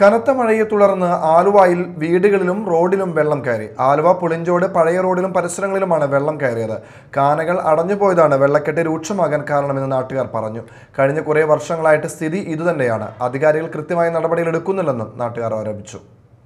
കനത്ത മഴയെ തുടർന്ന് ആലുവയിൽ വീടുകളിലും റോഡിലും വെള്ളം കയറി. ആലുവ പുളിഞ്ചോട് പഴയ റോഡിലും പരിസരങ്ങളിലുമാണ് വെള്ളം കയറിയത്. കാനകൾ അടഞ്ഞു പോയതാണ് വെള്ളക്കെട്ട് രൂക്ഷമാകാൻ കാരണമെന്ന് നാട്ടുകാർ പറഞ്ഞു. കഴിഞ്ഞ കുറേ വർഷങ്ങളായിട്ട് സ്ഥിതി ഇതുതന്നെയാണ്. അധികാരികൾ കൃത്യമായ നടപടികൾ എടുക്കുന്നില്ലെന്നും നാട്ടുകാർ ആരോപിച്ചു.